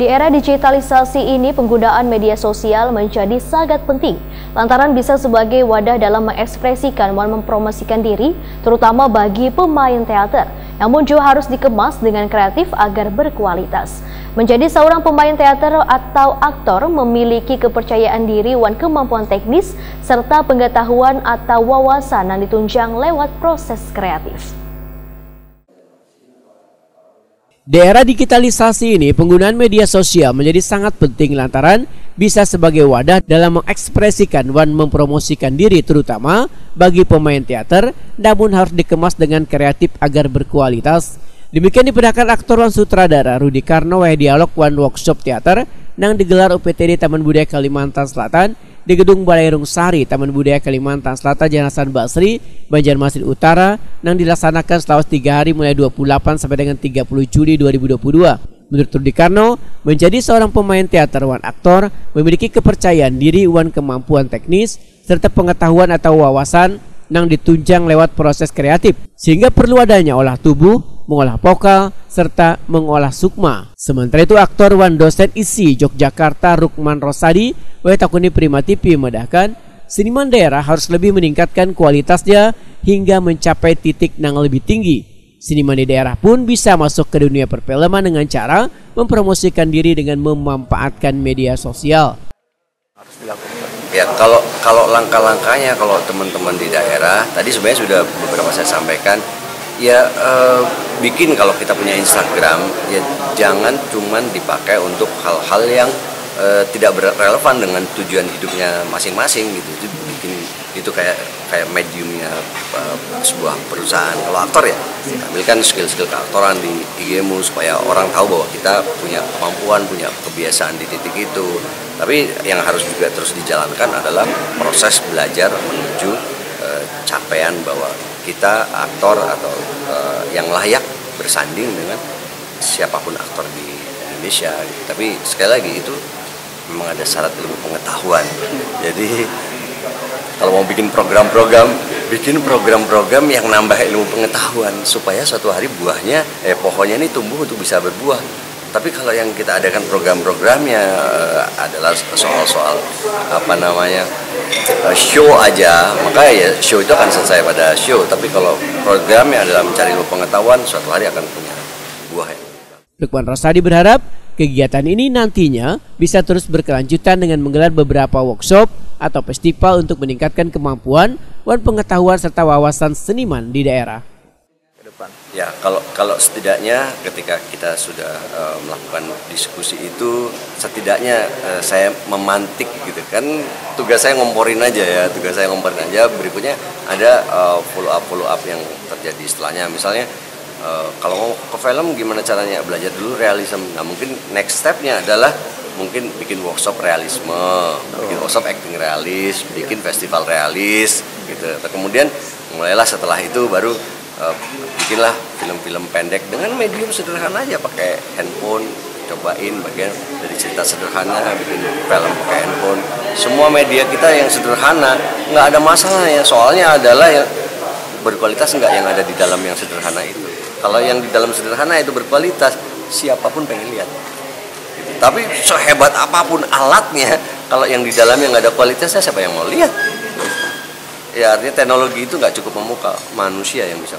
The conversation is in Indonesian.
Di era digitalisasi ini, penggunaan media sosial menjadi sangat penting, lantaran bisa sebagai wadah dalam mengekspresikan dan mempromosikan diri, terutama bagi pemain teater. Namun juga harus dikemas dengan kreatif agar berkualitas. Menjadi seorang pemain teater atau aktor memiliki kepercayaan diri dan kemampuan teknis, serta pengetahuan atau wawasan yang ditunjang lewat proses kreatif. Di era digitalisasi ini, penggunaan media sosial menjadi sangat penting lantaran bisa sebagai wadah dalam mengekspresikan dan mempromosikan diri terutama bagi pemain teater, namun harus dikemas dengan kreatif agar berkualitas. Demikian diperdakan aktor dan sutradara Rudi Karno dialog one workshop teater yang digelar UPTD Taman Budaya Kalimantan Selatan di Gedung Balai Rung Sari, Taman Budaya Kalimantan Selatan, Janasan Basri, Banjarmasin Utara, yang dilaksanakan selama tiga hari mulai 28 sampai dengan 30 Juli 2022. Menurut Rudi Karno, menjadi seorang pemain teater wan aktor memiliki kepercayaan diri wan kemampuan teknis serta pengetahuan atau wawasan yang ditunjang lewat proses kreatif sehingga perlu adanya olah tubuh, mengolah vokal, serta mengolah sukma. Sementara itu aktor wan dosen isi Yogyakarta Rukman Rosadi Takuni Prima TV medahkan seniman daerah harus lebih meningkatkan kualitasnya hingga mencapai titik yang lebih tinggi. Seniman di daerah pun bisa masuk ke dunia perfilman dengan cara mempromosikan diri dengan memanfaatkan media sosial. Ya kalau kalau langkah-langkahnya kalau teman-teman di daerah tadi sebenarnya sudah beberapa saya sampaikan ya uh, bikin kalau kita punya Instagram ya jangan cuman dipakai untuk hal-hal yang uh, tidak relevan dengan tujuan hidupnya masing-masing gitu. Itu bikin itu kayak kayak mediumnya uh, sebuah perusahaan. Kalau aktor ya ambilkan skill-skill keaktoran di IGMU supaya orang tahu bahwa kita punya kemampuan punya kebiasaan di titik itu. Tapi yang harus juga terus dijalankan adalah proses belajar menuju capaian bahwa kita aktor atau uh, yang layak bersanding dengan siapa pun aktor di Indonesia. Tapi sekali lagi itu memang ada syarat ilmu pengetahuan. Jadi kalau mau bikin program-program, bikin program-program yang nambah ilmu pengetahuan supaya suatu hari buahnya, eh pohonnya ini tumbuh untuk bisa berbuah tapi kalau yang kita adakan program-programnya uh, adalah soal-soal apa namanya uh, show aja, maka ya show itu akan selesai pada show. Tapi kalau programnya adalah mencari pengetahuan, suatu hari akan punya buah. Lukman Rosadi berharap kegiatan ini nantinya bisa terus berkelanjutan dengan menggelar beberapa workshop atau festival untuk meningkatkan kemampuan dan pengetahuan serta wawasan seniman di daerah depan? Ya, kalau kalau setidaknya ketika kita sudah uh, melakukan diskusi itu, setidaknya uh, saya memantik gitu kan. Tugas saya ngomporin aja ya, tugas saya ngomporin aja. Berikutnya ada uh, follow up follow up yang terjadi setelahnya. Misalnya uh, kalau mau ke film gimana caranya belajar dulu realisme. Nah mungkin next stepnya adalah mungkin bikin workshop realisme, bikin workshop acting realis, bikin festival realis gitu. Kemudian mulailah setelah itu baru uh, bikinlah film-film pendek dengan medium sederhana aja pakai handphone cobain bagian dari cerita sederhana bikin film pakai handphone. Semua media kita yang sederhana nggak ada masalah ya soalnya adalah yang berkualitas nggak yang ada di dalam yang sederhana itu. Kalau yang di dalam sederhana itu berkualitas siapa pun pengen lihat. Tapi sehebat apa pun alatnya kalau yang di dalamnya nggak ada kualitasnya siapa yang mau lihat ya artinya teknologi itu nggak cukup memukau manusia yang bisa